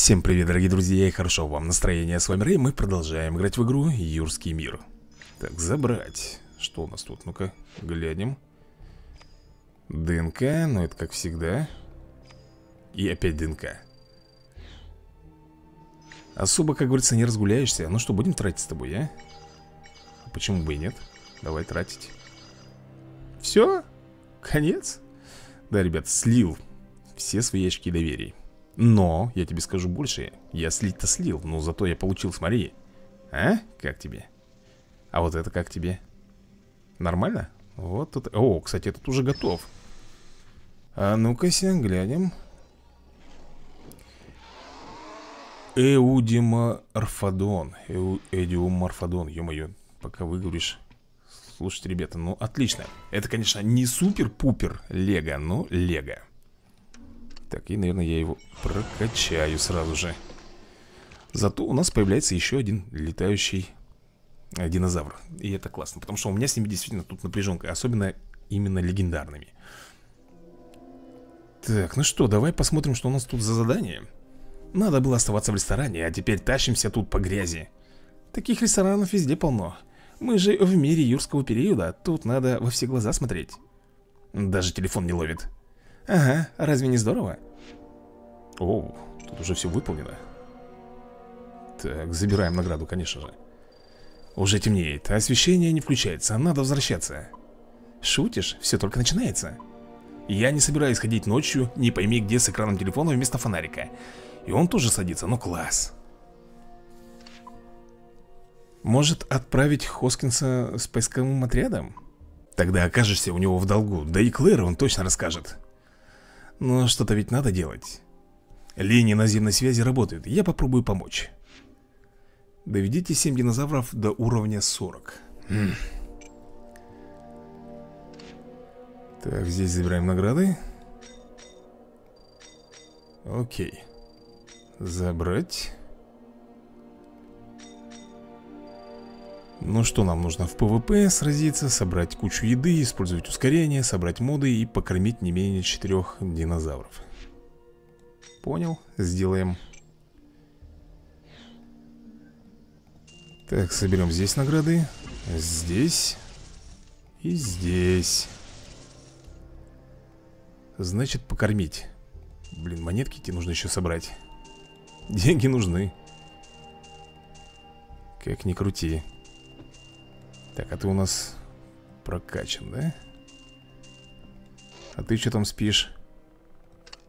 Всем привет, дорогие друзья, и хорошо вам настроения. С вами Рэй, мы продолжаем играть в игру Юрский мир. Так, забрать. Что у нас тут? Ну-ка, глянем. ДНК, ну это как всегда. И опять ДНК. Особо, как говорится, не разгуляешься. Ну что, будем тратить с тобой, а? Почему бы и нет? Давай тратить. Все? Конец? Да, ребят, слил все свои очки доверия. Но, я тебе скажу больше, я слить-то слил, но зато я получил, смотри. А? Как тебе? А вот это как тебе? Нормально? Вот тут... О, кстати, этот уже готов. А ну-ка, глянем. Эудиморфодон. Эу, эдиуморфодон, ё-моё, пока выговоришь. Слушайте, ребята, ну отлично. Это, конечно, не супер-пупер лего, но лего. Так, и, наверное, я его прокачаю сразу же. Зато у нас появляется еще один летающий динозавр. И это классно, потому что у меня с ними действительно тут напряженка Особенно именно легендарными. Так, ну что, давай посмотрим, что у нас тут за задание. Надо было оставаться в ресторане, а теперь тащимся тут по грязи. Таких ресторанов везде полно. Мы же в мире юрского периода, тут надо во все глаза смотреть. Даже телефон не ловит Ага, разве не здорово? О, тут уже все выполнено. Так, забираем награду, конечно же. Уже темнеет, освещение не включается, надо возвращаться. Шутишь? Все только начинается. Я не собираюсь ходить ночью, не пойми где с экраном телефона вместо фонарика. И он тоже садится, ну класс. Может отправить Хоскинса с поисковым отрядом? Тогда окажешься у него в долгу, да и Клэр он точно расскажет но что-то ведь надо делать. Линии наземной связи работают, я попробую помочь. Доведите 7 динозавров до уровня 40 хм. Так, здесь забираем награды. Окей. Забрать Ну что нам нужно? В ПВП сразиться, собрать кучу еды, использовать ускорение, собрать моды и покормить не менее четырех динозавров. Понял, сделаем. Так, соберем здесь награды. Здесь И здесь. Значит, покормить. Блин, монетки тебе нужно еще собрать. Деньги нужны. Как ни крути так, а ты у нас прокачан, да? А ты что там спишь?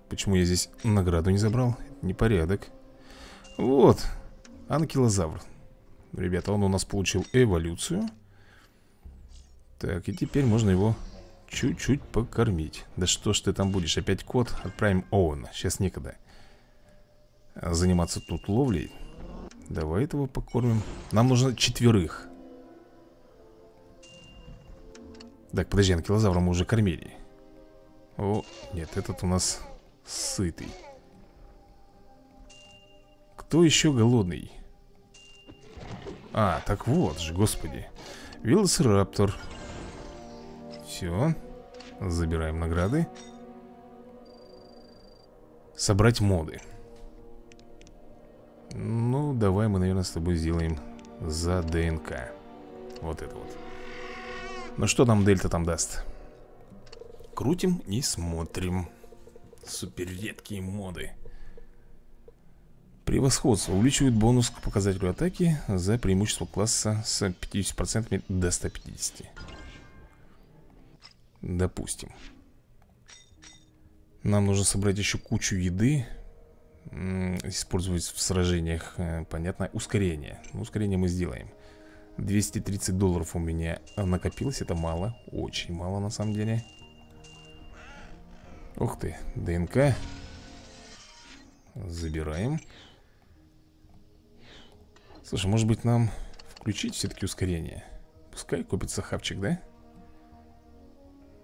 Почему я здесь награду не забрал? Непорядок Вот, анкилозавр Ребята, он у нас получил эволюцию Так, и теперь можно его чуть-чуть покормить Да что ж ты там будешь? Опять кот? Отправим Оуэна Сейчас некогда Заниматься тут ловлей Давай этого покормим Нам нужно четверых Так, подожди, анкилозавра мы уже кормили. О, нет, этот у нас сытый. Кто еще голодный? А, так вот же, господи. Велосираптор. Все Забираем награды. Собрать моды. Ну, давай мы, наверное, с тобой сделаем за ДНК. Вот это вот ну что нам дельта там даст? Крутим и смотрим. Супер редкие моды. Превосходство. Увеличивает бонус к показателю атаки За преимущество класса с 50% до 150 Допустим. Нам нужно собрать еще кучу еды. Использовать в сражениях. Э, Понятно, ускорение. Ускорение мы сделаем 230 долларов у меня накопилось Это мало, очень мало на самом деле Ух ты, ДНК Забираем Слушай, может быть нам включить все-таки ускорение Пускай купится хавчик, да?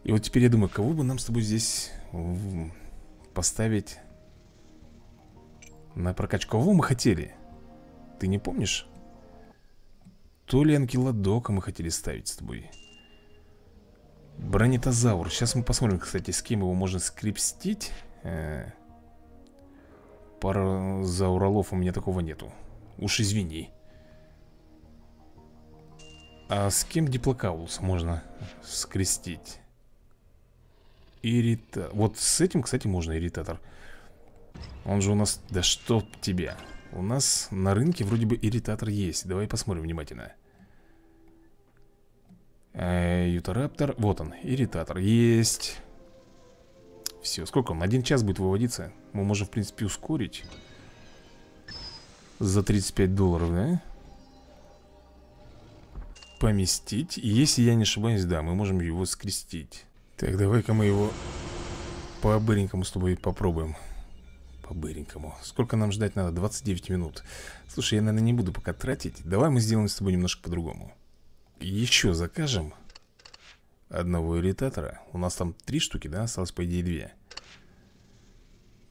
И вот теперь я думаю, кого бы нам с тобой здесь поставить на прокачку Кого мы хотели? Ты не помнишь? То ли анкилодока мы хотели ставить с тобой. Бронетозавр. Сейчас мы посмотрим, кстати, с кем его можно скрипстить э Пара за уралов у меня такого нету. Уж извини. А с кем диплокаулус можно скрестить? Ирита... Вот с этим, кстати, можно иритатор. Он же у нас... Да что тебя У нас на рынке вроде бы иритатор есть. Давай посмотрим внимательно. Э, Ютараптор Вот он, иритатор Есть. Все, сколько он? Один час будет выводиться. Мы можем, в принципе, ускорить. За 35 долларов, да? Поместить. Если я не ошибаюсь, да, мы можем его скрестить. Так, давай-ка мы его по-быренькому с тобой попробуем По-быренькому. Сколько нам ждать надо? 29 минут. Слушай, я, наверное, не буду пока тратить. Давай мы сделаем с тобой немножко по-другому. Еще закажем Одного ирритатора У нас там три штуки, да? Осталось, по идее, две.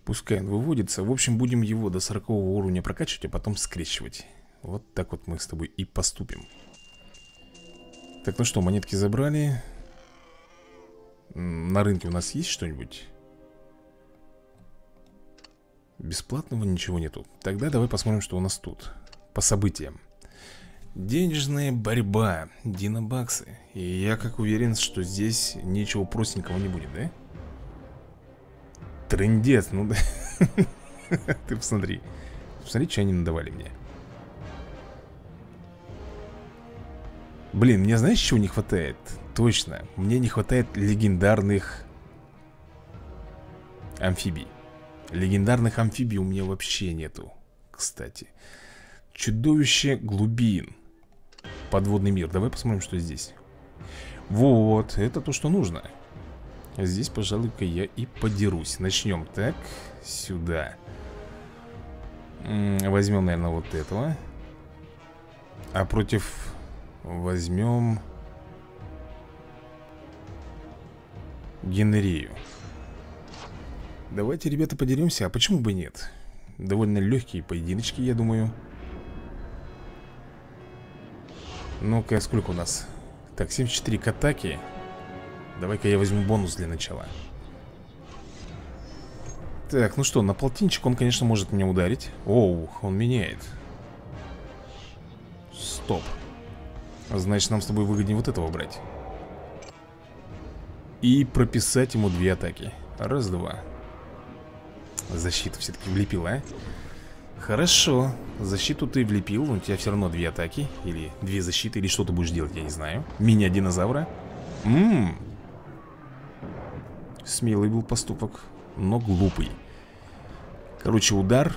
Пускай он выводится. В общем, будем его до 40 уровня прокачивать А потом скрещивать. Вот так вот мы с тобой и поступим. Так, ну что, монетки забрали. На рынке у нас есть что-нибудь? Бесплатного ничего нету. Тогда давай посмотрим, что у нас тут. По событиям. Денежная борьба. Динобаксы И я как уверен, что здесь ничего простенького не будет, да? Трындец, ну да. Ты посмотри. Посмотри, что они надавали мне. Блин, мне знаешь, чего не хватает? Точно, мне не хватает легендарных амфибий Легендарных амфибий у меня вообще нету Кстати. Чудовище глубин. Подводный мир. Давай посмотрим, что здесь. Вот, это то, что нужно. Здесь, пожалуй-ка, я и подерусь. Начнем. Так, сюда. Возьмем, наверное, вот этого. А против... Возьмем... Генерию Давайте, ребята, подеремся, а почему бы нет? Довольно легкие поединочки, я думаю. Ну-ка, сколько у нас? Так, 74 к атаке. Давай-ка я возьму бонус для начала. Так, ну что, на полтинчик он, конечно, может меня ударить. Оу, он меняет. Стоп. Значит, нам с тобой выгоднее вот этого брать. И прописать ему две атаки. Раз-два Защиту все-таки влепил, а? Хорошо. Защиту ты влепил, у тебя все равно две атаки Или две защиты, или что ты будешь делать, я не знаю. Меня динозавра Ммм Смелый был поступок Но глупый. Короче, удар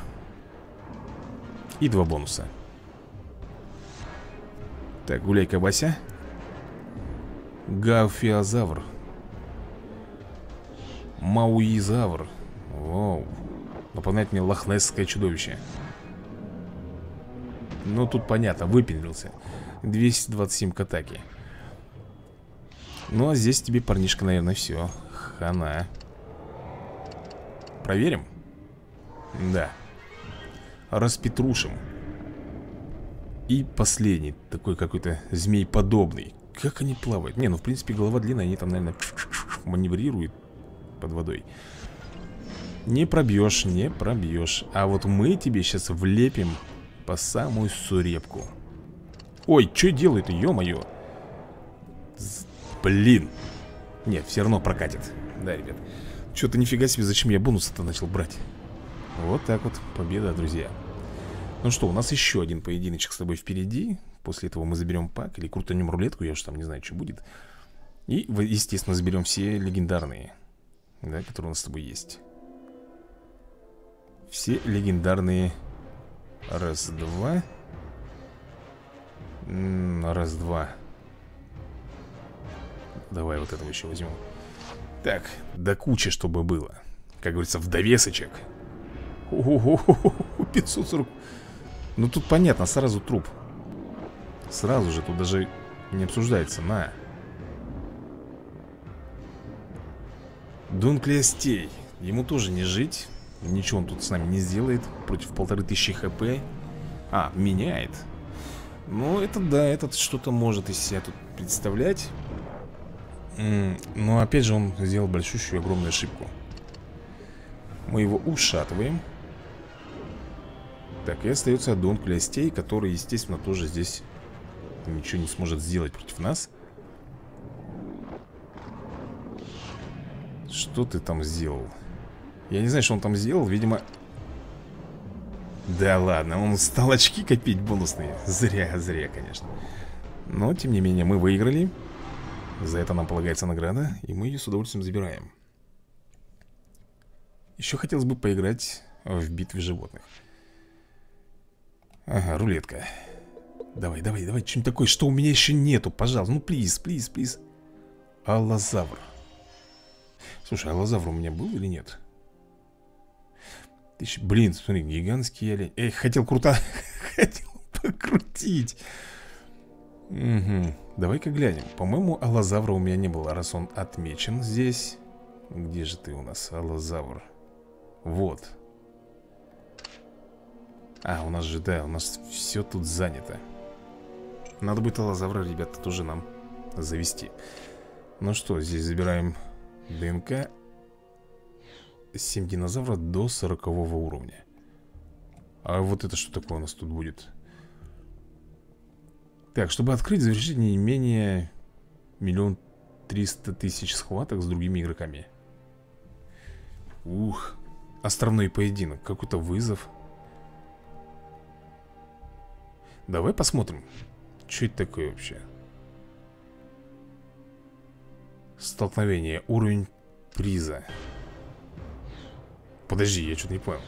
И два бонуса. Так, гуляй-ка, Вася Гауфиозавр Мауизавр Вау. Напоминает мне лохнесское чудовище. Ну тут понятно, выпендрился. 227 к атаке. Ну а здесь тебе, парнишка, наверное, все Хана. Проверим? Да. Распетрушим. И последний Такой какой-то змей подобный Как они плавают? Не, ну в принципе голова длинная Они там, наверное, маневрируют под водой Не пробьешь, не пробьешь. А вот мы тебе сейчас влепим по самую сурепку. Ой, что делает, ё-моё? Блин. Нет, все равно прокатит. Да, ребят. Что-то нифига себе, зачем я бонус-то начал брать? Вот так вот, победа, друзья. Ну что, у нас еще один поединочек с тобой впереди. После этого мы заберем пак или крутанем рулетку Я уж там не знаю, что будет. И, естественно, заберем все легендарные да, которые у нас с тобой есть. Все легендарные. Раз-два Раз-два Давай вот этого еще возьмем. Так, до кучи, чтобы было. Как говорится, в довесочек. Ого, 540 Ну тут понятно, сразу труп. Сразу же, тут даже не обсуждается. На. Дунклеостей. Ему тоже не жить Ничего он тут с нами не сделает Против полторы тысячи хп. А, меняет. Ну, это да, этот что-то может из себя тут представлять. Но опять же он сделал большущую огромную ошибку. Мы его ушатываем. Так, и остается Дон Клястей, который, естественно, тоже здесь ничего не сможет сделать против нас. Что ты там сделал? Я не знаю, что он там сделал, видимо... Да ладно, он стал очки копить бонусные. Зря, зря, конечно. Но, тем не менее, мы выиграли. За это нам полагается награда И мы ее с удовольствием забираем. Еще хотелось бы поиграть в битве животных. Ага, рулетка. Давай, давай, давай, что-нибудь такое, что у меня еще нету, пожалуйста Ну, плиз, плиз, плиз Аллозавр. Слушай, аллозавр у меня был или нет? Тысяч... Блин, смотри, гигантский олень Эх, хотел круто Хотел покрутить. Угу Давай-ка глянем. По-моему, аллозавра у меня не было Раз он отмечен здесь. Где же ты у нас, аллозавр? Вот. А, у нас же, да, у нас все тут занято. Надо будет аллозавра, ребята, тоже нам завести. Ну что, здесь забираем ДНК 7 динозавров до 40 уровня. А вот это что такое у нас тут будет? Так, чтобы открыть, завершить не менее миллион триста тысяч схваток с другими игроками. Ух, островной поединок, какой-то вызов. Давай посмотрим, что это такое вообще. Столкновение, уровень приза Подожди, я что-то не понял.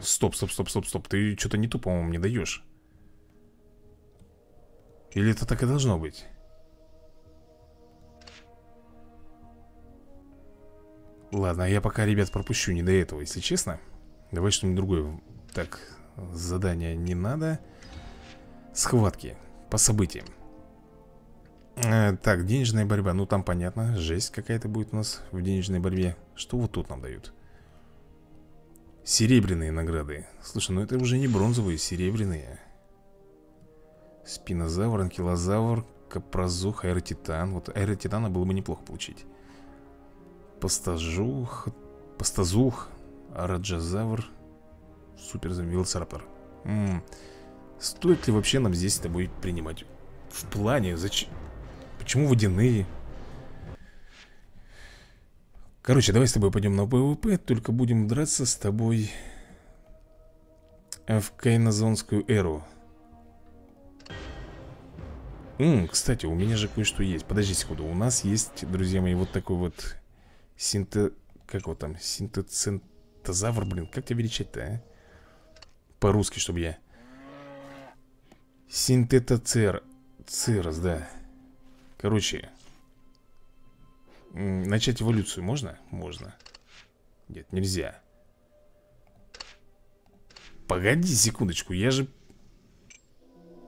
Стоп, стоп, стоп, стоп, стоп. Ты что-то не то, по-моему, не даешь. Или это так и должно быть? Ладно, я пока, ребят, пропущу не до этого, если честно. Давай что-нибудь другое. Так, задания не надо. Схватки По событиям э, Так, денежная борьба. Ну там понятно, жесть какая-то будет у нас В денежной борьбе. Что вот тут нам дают? Серебряные награды. Слушай, ну это уже не бронзовые, серебряные. Спинозавр, анкилозавр, капрозух, аэротитан. Вот аэротитана было бы неплохо получить. Пастажух, пастазух, раджазавр Суперзавилсараптор Стоит ли вообще нам здесь с тобой принимать? В плане, зачем? Почему водяные? Короче, давай с тобой пойдем на ПВП Только будем драться с тобой В кайнозонскую эру М, Кстати, у меня же кое-что есть Подожди секунду, у нас есть, друзья мои, вот такой вот Синте... Как вот там? Синтецентозавр, блин Как тебя величать-то, а? По-русски, чтобы я Синтетоцер Церос, да Короче Начать эволюцию можно? Можно. Нет, нельзя. Погоди секундочку, я же...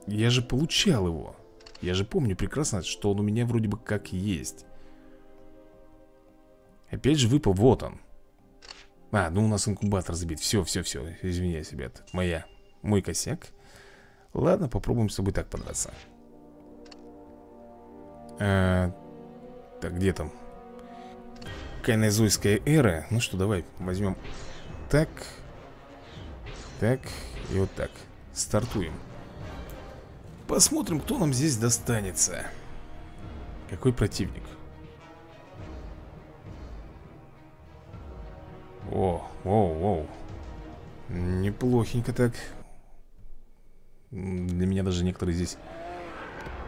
Я же получал его. Я же помню прекрасно, что он у меня вроде бы как есть. Опять же выпал, вот он. А, ну у нас инкубатор забит. Все, все, все, извиняюсь, ребят. Моя, мой косяк. Ладно, попробуем с тобой так подраться а, Так, где там? Кайнозойская эра Ну что, давай возьмем. Так. Так и вот так. Стартуем. Посмотрим, кто нам здесь достанется. Какой противник? О, оу, оу Неплохенько так. Для меня даже некоторые здесь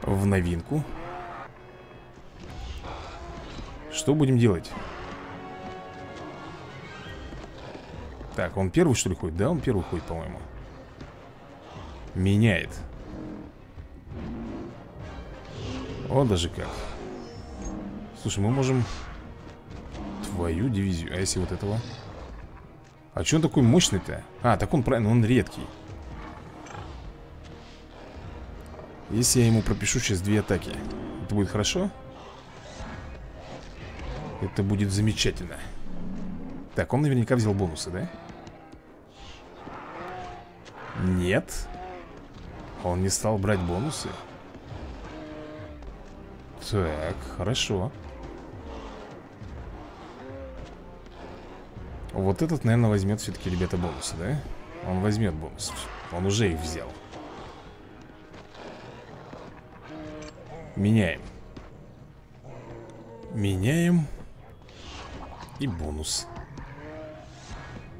В новинку Что будем делать? Так, он первый что ли ходит? Да, он первый ходит, по-моему Меняет О, даже как Слушай, мы можем Твою дивизию А если вот этого? А че он такой мощный-то? А, так он правильно, он редкий Если я ему пропишу сейчас две атаки Это будет хорошо? Это будет замечательно. Так, он наверняка взял бонусы, да? Нет. Он не стал брать бонусы. Так, хорошо. Вот этот, наверное, возьмет все-таки, ребята, бонусы, да? Он возьмет бонус Он уже их взял. Меняем. Меняем И бонус.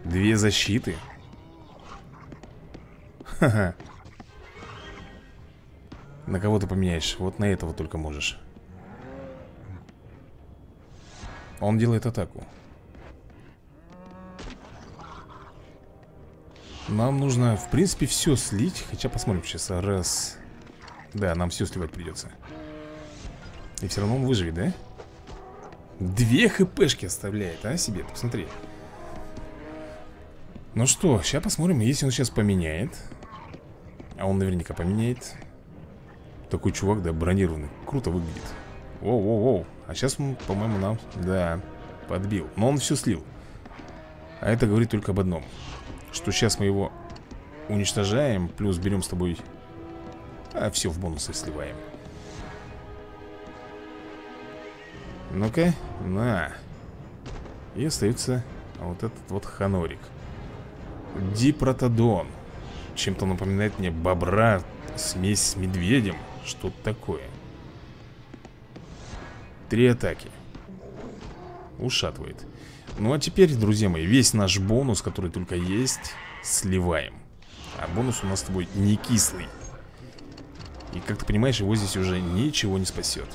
Две защиты. Ха-ха. На кого ты поменяешь? Вот на этого только можешь. Он делает атаку. Нам нужно, в принципе, все слить Хотя посмотрим сейчас. Раз. Да, нам все сливать придется И все равно он выживет, да? Две хпшки оставляет, а, себе Посмотри. Ну что, сейчас посмотрим Если он сейчас поменяет. А он наверняка поменяет. Такой чувак, да, бронированный. Круто выглядит. Воу-воу-воу. А сейчас он, по-моему, нам, да, подбил. Но он все слил. А это говорит только об одном. Что сейчас мы его уничтожаем Плюс берем с тобой А все в бонусы сливаем Ну-ка, на. И остается вот этот вот ханорик. Дипротодон. Чем-то напоминает мне бобра Смесь с медведем. Что-то такое? Три атаки. Ушатывает. Ну а теперь, друзья мои, весь наш бонус, который только есть, сливаем. А бонус у нас с тобой не кислый. И как ты понимаешь, его здесь уже ничего не спасет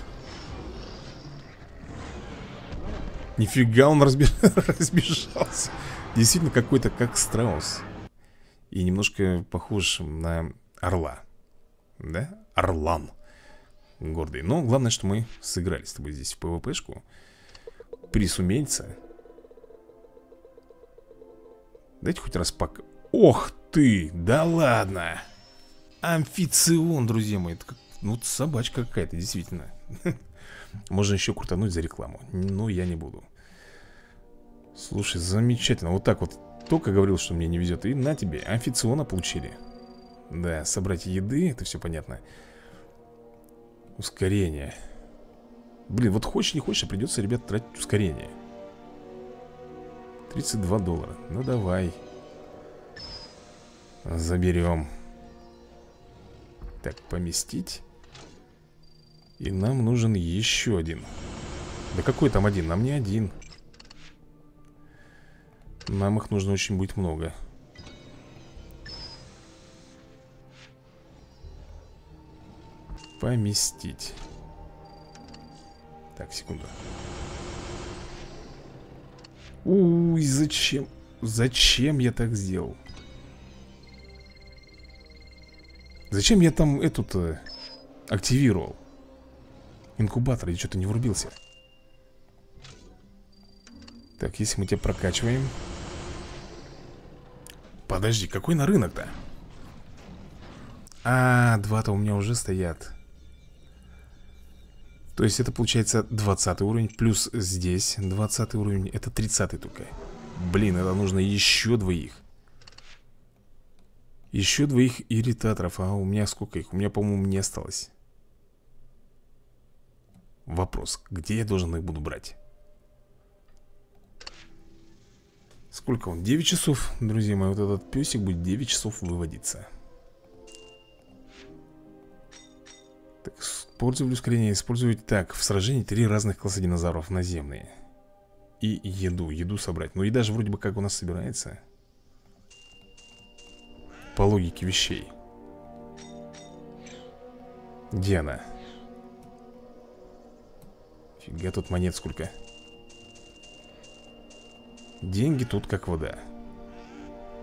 Нифига он разбеж... разбежался. Действительно какой-то как страус. И немножко похож на орла. Да? Орлан. Гордый. Но главное, что мы сыграли с тобой здесь в ПВПшку. Присумельца. Дайте хоть раз пок... Ох ты, да ладно! Амфицион, друзья мои. Это как... Ну, собачка какая-то, действительно Можно еще крутануть за рекламу. Но я не буду. Слушай, замечательно. Вот так вот. Только говорил, что мне не везет И на тебе, амфициона получили. Да, собрать еды, это все понятно. Ускорение. Блин, вот хочешь не хочешь, а придется, ребят, тратить ускорение. 32 доллара. Ну давай. Заберем Так, поместить И нам нужен еще один Да какой там один? Нам не один Нам их нужно очень будет много Поместить Так, секунду Уй, зачем? Зачем я так сделал? Зачем я там эту-то активировал? Инкубатор, я что-то не врубился. Так, если мы тебя прокачиваем. Подожди, какой на рынок-то? А, два-то у меня уже стоят. То есть это получается 20 уровень Плюс здесь 20 уровень Это 30 только. Блин, это нужно еще двоих. Еще двоих ирритаторов А у меня сколько их? У меня, по-моему, не осталось Вопрос. Где я должен их буду брать? Сколько он? 9 часов, друзья мои. Вот этот песик будет 9 часов выводиться. Так, Пользователь ускорения использовать так. В сражении три разных класса динозавров наземные. И еду, еду собрать. Ну еда же вроде бы как у нас собирается. По логике вещей. Где она? Фига тут монет сколько? Деньги тут как вода.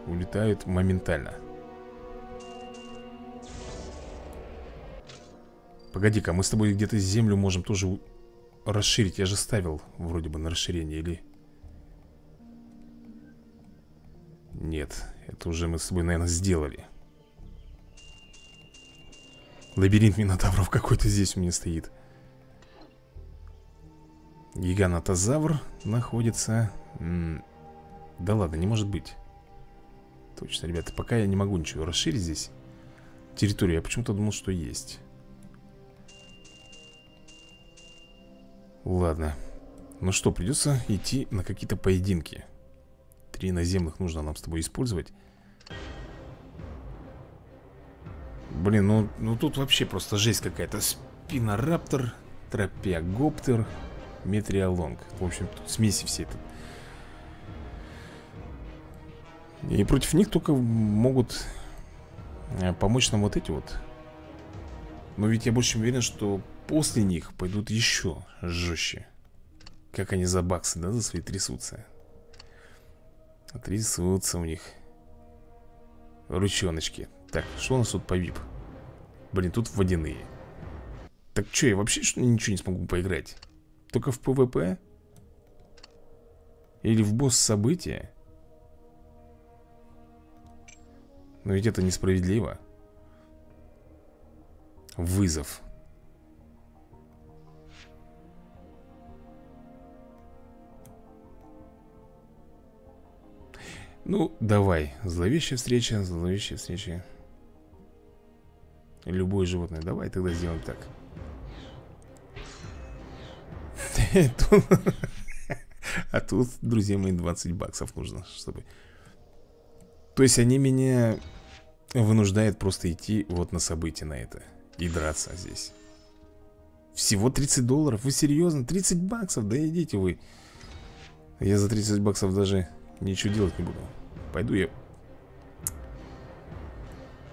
Улетают моментально. Погоди-ка, мы с тобой где-то землю можем тоже расширить. Я же ставил вроде бы на расширение или... Нет, это уже мы с тобой, наверное, сделали. Лабиринт Минотавров какой-то здесь у меня стоит Гиганотозавр находится... Да ладно, не может быть. Точно, ребята, пока я не могу ничего расширить здесь. Территорию, я почему-то думал, что есть. Ладно. Ну что, придется идти на какие-то поединки. Три наземных нужно нам с тобой использовать. Блин, ну, ну тут вообще просто жесть какая-то. Спинораптор, Тропиагоптер, Метриалонг В общем, тут смеси все это. И против них только могут э, помочь нам вот эти вот. Но ведь я больше уверен, что после них пойдут еще жестче. Как они за баксы, да, за свои трясутся. Трясутся у них. Ручоночки. Так, что у нас тут по VIP? Блин, тут водяные. Так что, я вообще что, ничего не смогу поиграть? Только в ПВП? Или в босс события? Но ведь это несправедливо Вызов Ну, давай. Зловещая встреча, зловещая встреча. Любое животное. Давай тогда сделаем так. А тут, друзья мои, 20 баксов нужно, чтобы... То есть они меня вынуждают просто идти вот на события на это. И драться здесь. Всего 30 долларов? Вы серьезно? 30 баксов? Да идите вы. Я за 30 баксов даже Ничего делать не буду Пойду я...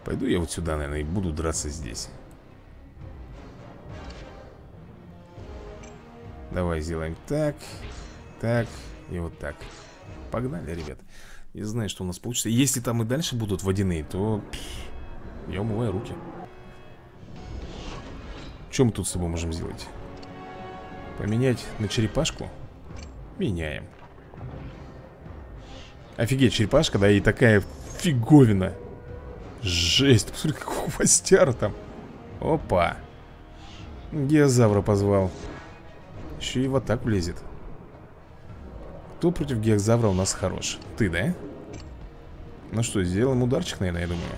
Пойду я вот сюда, наверное, и буду драться здесь Давай сделаем так Так и вот так. Погнали, ребят. Не знаю, что у нас получится. Если там и дальше будут водяные, то... Я умываю руки. Что мы тут с тобой можем сделать? Поменять на черепашку? Меняем. Офигеть, черепашка, да, и такая фиговина. Жесть, посмотри, какой хвостяр там. Опа. Геозавра позвал Еще и в атаку влезет. Кто против геозавра у нас хорош? Ты, да? Ну что, сделаем ударчик, наверное, я думаю.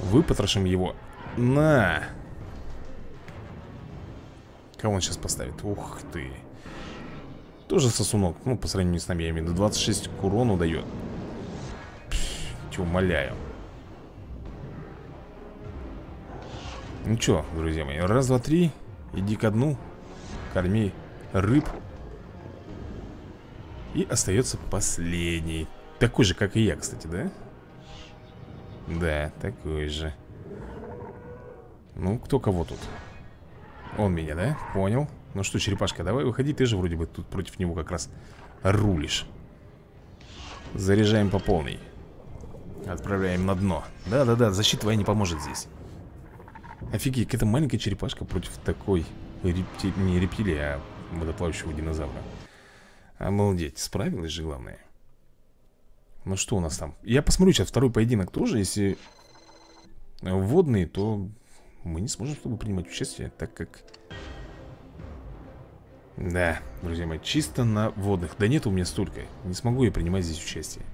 Выпотрошим его. На! Кого он сейчас поставит? Ух ты. Тоже сосунок, ну, по сравнению с нами, я имею в виду 26 к урону дает. Тебя умоляю. Ну что, друзья мои, раз, два, три Иди ко дну Корми рыб. И остается последний. Такой же, как и я, кстати, да? Да, такой же. Ну, кто кого тут? Он меня, да? Понял. Ну что, черепашка, давай выходи, ты же вроде бы тут против него как раз рулишь. Заряжаем по полной. Отправляем на дно. Да-да-да, защита твоя не поможет здесь. Офигеть, какая-то маленькая черепашка против такой репти... Не рептилии, а водоплавающего динозавра. Обалдеть, справилась же главное. Ну что у нас там? Я посмотрю сейчас второй поединок тоже. Если водный, то мы не сможем с тобой принимать участие Так как да, друзья мои, чисто на водных Да нет у меня столько, не смогу я принимать здесь участие.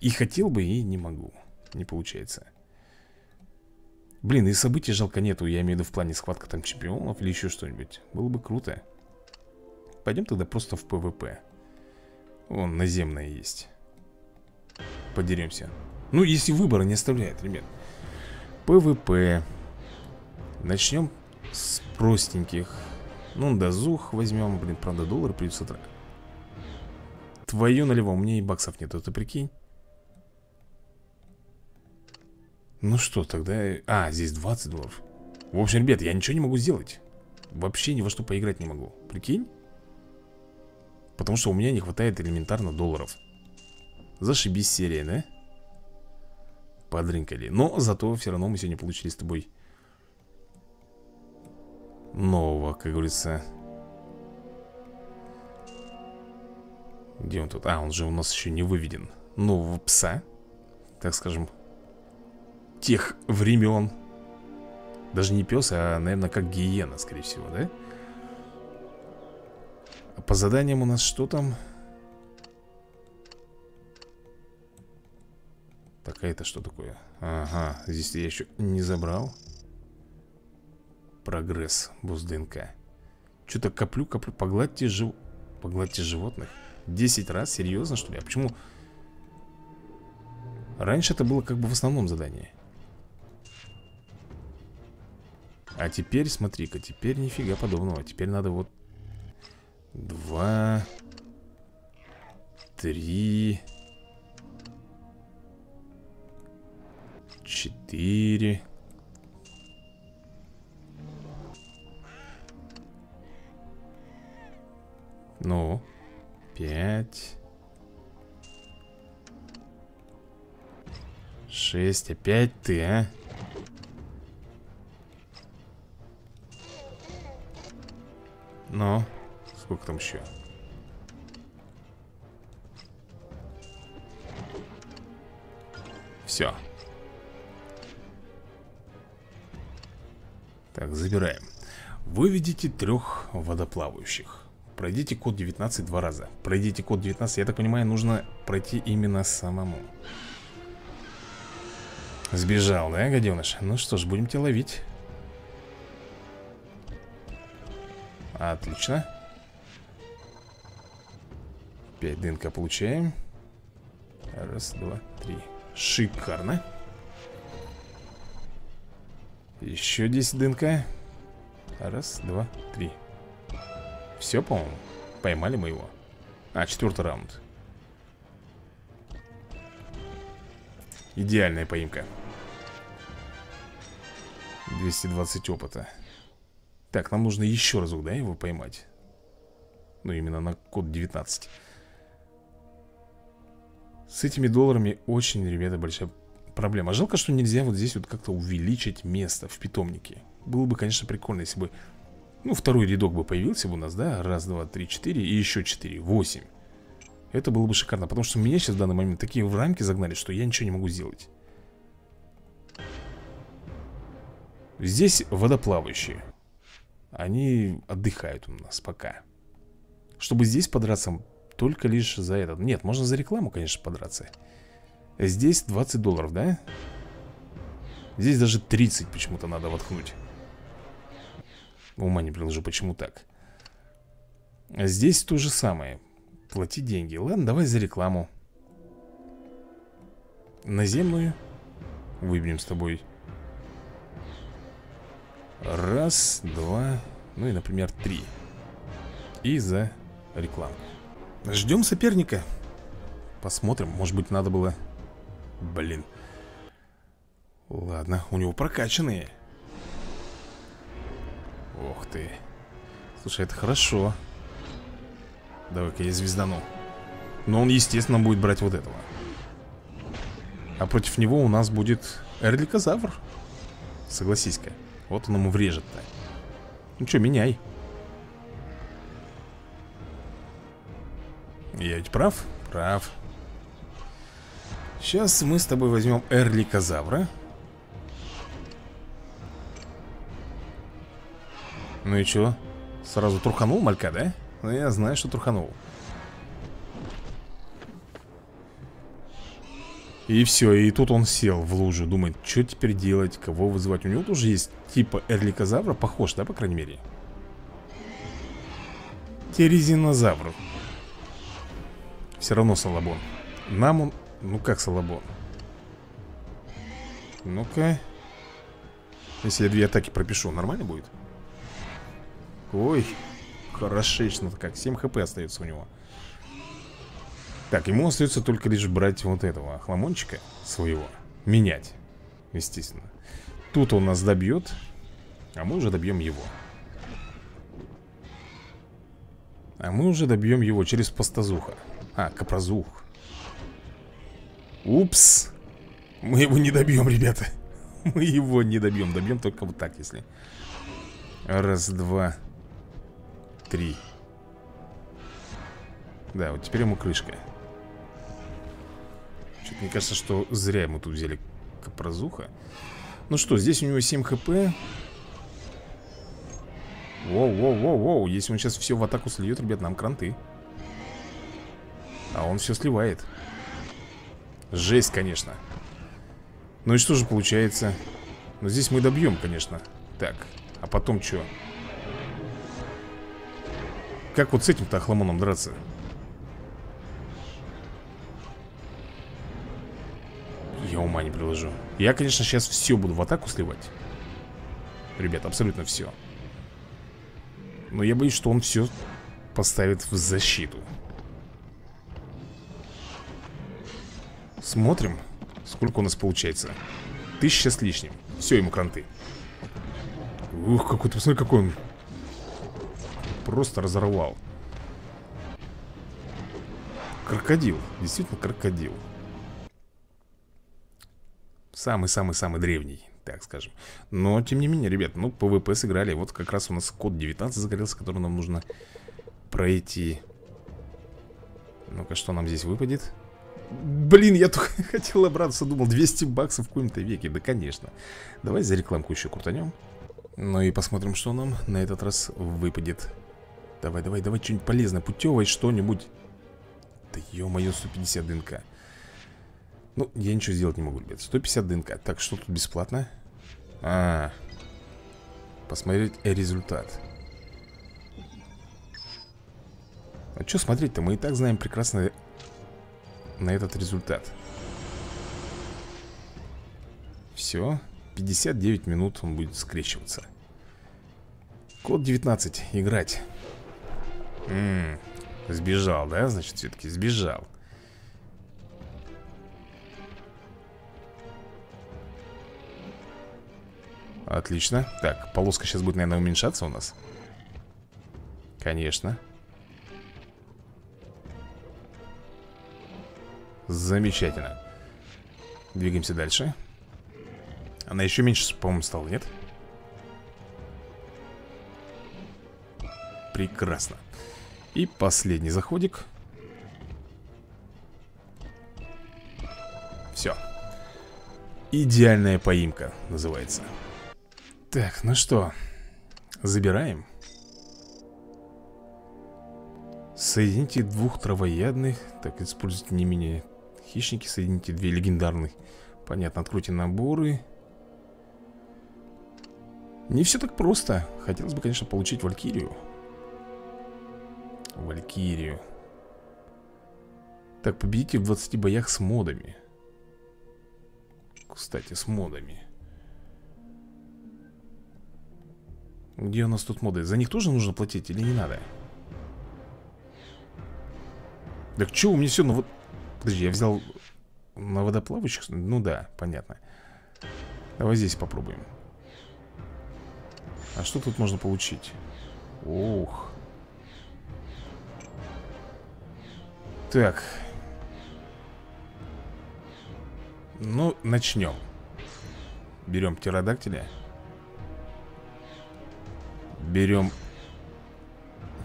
И хотел бы, и не могу. Не получается Блин, и событий жалко нету Я имею в виду в плане схватка там чемпионов Или еще что-нибудь, было бы круто. Пойдем тогда просто в PvP. Вон, наземное есть. Подеремся. Ну, если выбора не оставляет, ребят. PvP. Начнем с простеньких. Ну, дозух возьмем. Блин, правда, доллар придется. Твою налево, у меня и баксов нету, ты прикинь. Ну что, тогда... А, здесь 20 долларов. В общем, ребят, я ничего не могу сделать. Вообще ни во что поиграть не могу. Прикинь? Потому что у меня не хватает элементарно долларов. Зашибись серия, да? Подрынкали. Но зато все равно мы сегодня получили с тобой нового, как говорится Где он тут? А, он же у нас еще не выведен Нового пса Так скажем Тех времен Даже не пес, а, наверное, как гиена, скорее всего, да? А по заданиям у нас что там? Так, а это что такое? Ага, здесь я еще не забрал Прогресс, босс ДНК Что-то коплю, коплю Погладьте, жив... Погладьте животных Десять раз? Серьезно, что ли? А почему... Раньше это было как бы в основном задании А теперь, смотри-ка, теперь нифига подобного. Теперь надо вот Два Три Четыре. Ну Пять Шесть, опять ты, а? Ну, сколько там еще? Все. Так, забираем. Выведите трех водоплавающих. Пройдите код 19 два раза. Пройдите код 19, я так понимаю, нужно пройти именно самому. Сбежал, да, гаденыш? Ну что ж, будем тебя ловить. Отлично. Пять ДНК получаем. Раз, два, три. Шикарно. Еще 10 ДНК. Раз, два, три. Все, по-моему. Поймали мы его. А, четвертый раунд. Идеальная поимка. 220 опыта Так, нам нужно еще разок, да, его поймать? Ну, именно на код 19 С этими долларами очень, ребята, большая проблема. Жалко, что нельзя вот здесь вот как-то увеличить место в питомнике. Было бы, конечно, прикольно, если бы Ну, второй рядок бы появился бы у нас, да Раз, два, три, четыре и еще четыре, восемь. Это было бы шикарно Потому что меня сейчас в данный момент такие в рамки загнали, что я ничего не могу сделать. Здесь водоплавающие Они отдыхают у нас пока. Чтобы здесь подраться Только лишь за этот. Нет, можно за рекламу, конечно, подраться. Здесь 20 долларов, да? Здесь даже 30 почему-то надо воткнуть. Ума не приложу, почему так. Здесь то же самое. Плати деньги. Ладно, давай за рекламу. Наземную. Выберем с тобой Раз, два, ну и, например, три. И за рекламу. Ждем соперника. Посмотрим, может быть, надо было. Блин. Ладно, у него прокачанные. Ох ты. Слушай, это хорошо. Давай-ка я звездану. Но он, естественно, будет брать вот этого. А против него у нас будет Эрликозавр. Согласись-ка вот он ему врежет-то Ну что, меняй Я ведь прав? Прав Сейчас мы с тобой возьмем Эрликозавра Ну и что? Сразу труханул малька, да? Ну я знаю, что труханул И все, и тут он сел в лужу Думает, что теперь делать, кого вызывать? У него тоже есть типа эрликозавра Похож, да, по крайней мере? Терезинозавр Все равно Салабон Нам он... Ну как Салабон? Ну-ка. Если я две атаки пропишу, нормально будет? Ой, хорошечно-то как. 7 хп остается у него так, ему остается только лишь брать вот этого хламончика своего Менять, естественно. Тут он нас добьет А мы уже добьем его. А мы уже добьем его через пастазуха. А, капрозух. Упс! Мы его не добьем, ребята. Мы его не добьем. Добьем только вот так, если. Раз, два Три. Да, вот теперь ему крышка мне кажется, что зря мы тут взяли капрозуха. Ну что, здесь у него 7 хп. Воу-воу-воу-воу Если он сейчас все в атаку сольет, ребят, нам кранты. А он все сливает. Жесть, конечно. Ну и что же получается? Ну здесь мы добьем, конечно. Так, а потом что? Как вот с этим-то охламоном драться? Приложу Я, конечно, сейчас все буду в атаку сливать. Ребят, абсолютно все Но я боюсь, что он все поставит в защиту. Смотрим, сколько у нас получается. Тысяча с лишним. Все, ему кранты. Ух, какой-то, посмотри, какой он Просто разорвал. Крокодил, действительно крокодил Самый-самый-самый древний, так скажем. Но, тем не менее, ребят, ну, PvP сыграли. Вот как раз у нас код 19 загорелся, который нам нужно пройти. Ну-ка, что нам здесь выпадет? Блин, я только хотел обратно, думал 200 баксов в каком-то веке. Да, конечно. Давай за рекламку еще крутанем Ну и посмотрим, что нам на этот раз выпадет. Давай, давай, давай что-нибудь полезное Путевое что-нибудь. Да ё-моё, 150 ДНК Ну, я ничего сделать не могу, ребят 150 ДНК Так, что тут бесплатно? А. Посмотреть результат. А что смотреть-то? Мы и так знаем прекрасно на этот результат. Все 59 минут он будет скрещиваться. Код 19 Играть. М -м, Сбежал, да? Значит, все-таки сбежал Отлично. Так, полоска сейчас будет, наверное, уменьшаться у нас. Конечно. Замечательно. Двигаемся дальше. Она еще меньше, по-моему, стала, нет? Прекрасно. И последний заходик. Все Идеальная поимка называется Так, ну что Забираем. Соедините двух травоядных Так, используйте не менее Хищники, соедините две легендарных. Понятно, откройте наборы. Не все так просто. Хотелось бы, конечно, получить Валькирию. Валькирию. Так, победите в 20 боях с модами. Кстати, с модами Где у нас тут моды? За них тоже нужно платить или не надо? Так что у меня все, ну вот Подожди, я взял на водоплавающих? Ну да, понятно Давай здесь попробуем А что тут можно получить? Ух Так Ну, начнем Берем птеродактиля Берем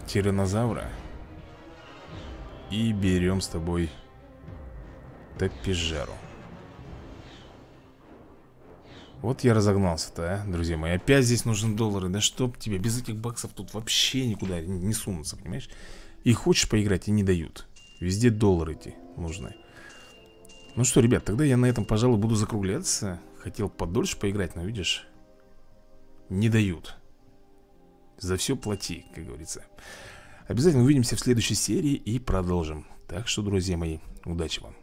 тиранозавра И берем с тобой Топижеру Вот я разогнался-то, а, друзья мои. Опять здесь нужны доллары. Да чтоб тебе, без этих баксов тут вообще никуда не сунуться, понимаешь? И хочешь поиграть, и не дают. Везде доллары эти нужны. Ну что, ребят, тогда я на этом, пожалуй, буду закругляться. Хотел подольше поиграть, но видишь Не дают За все плати, как говорится. Обязательно увидимся в следующей серии и продолжим. Так что, друзья мои, удачи вам